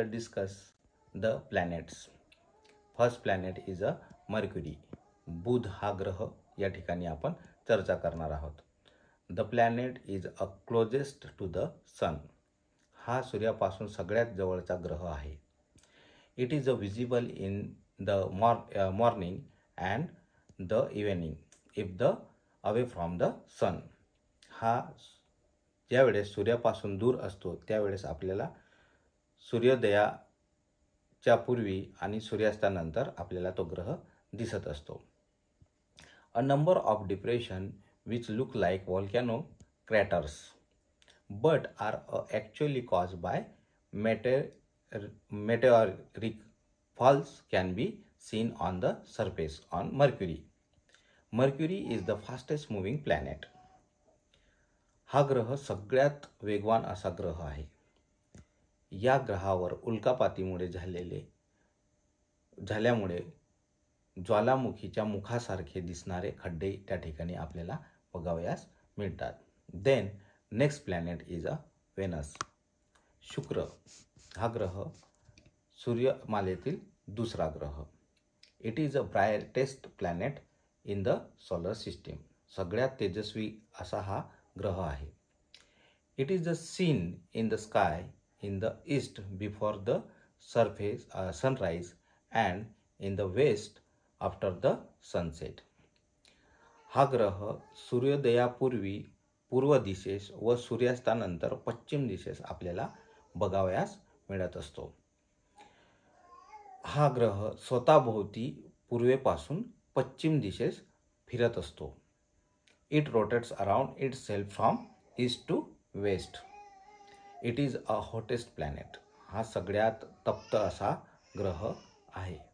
will discuss the planets first planet is a Mercury Budh हा ग्रह या ठिकाणी आपण चर्चा करणार आहोत. The planet is a closest to the sun हा सूर्यापासून सगळ्यात जवळचा ग्रह आहे. It is a visible in the more morning and the evening if the away from the sun हा ज्यावेळेस सूर्यापासून दूर असतो त्यावेळेस आपल्याला सूर्योदयाच्या पूर्वी आणि सूर्यास्तानंतर आपल्याला तो ग्रह दिसत असतो. A number of depression which look like volcano craters but are actually cause by mete meteoric falls can be seen on the surface on Mercury Mercury is the fastest moving planet हा ग्रह सगळ्यात वेगवान असा ग्रह आहे. या ग्रहावर उल्कापातीमुळे झालेले झाल्यामुळे ज्वालामुखीच्या मुखासारखे दिसणारे खड्डे त्या ठिकाणी आपल्याला बघावयास मिळतात. Then next planet is a Venus Shukra हा ग्रह सूर्यमालेतील दुसरा ग्रह. It is a brightest planet in the solar system सगळ्यात तेजस्वी असा हा ग्रह आहे. It is the seen in the sky in the east the the surface sunrise and in the west after the sunset हा ग्रह सूर्योदयापूर्वी पूर्व दिशेस व सूर्यास्तानंतर पश्चिम दिशेस आपल्याला बघावयास मिळत असतो. हा ग्रह स्वतःभोवती पूर्वेपासून पश्चिम दिशेस फिरत असतो. It rotates around it self from east to west it is a hottest planet हा सगळ्यात तप्त असा ग्रह आहे.